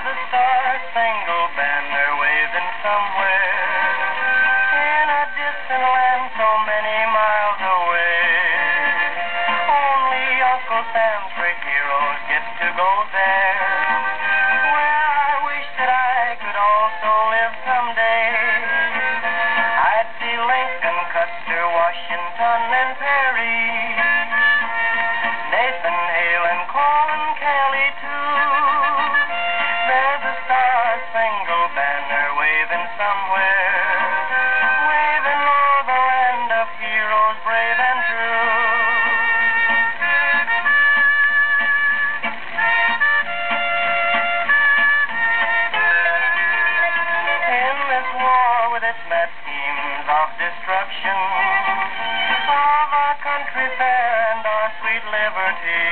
the star-spangled banner waving somewhere in a distant land so many miles away. Only Uncle Sam's great heroes get to go there. Well, I wish that I could also live someday. I'd see Lincoln, Custer, Washington, and Perry. schemes of destruction of our country fair and our sweet liberty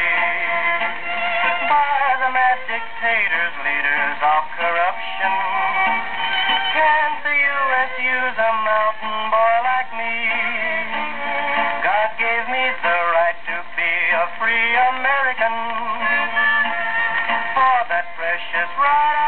by the mad dictators, leaders of corruption. Can the U.S. use a mountain boy like me? God gave me the right to be a free American for that precious right.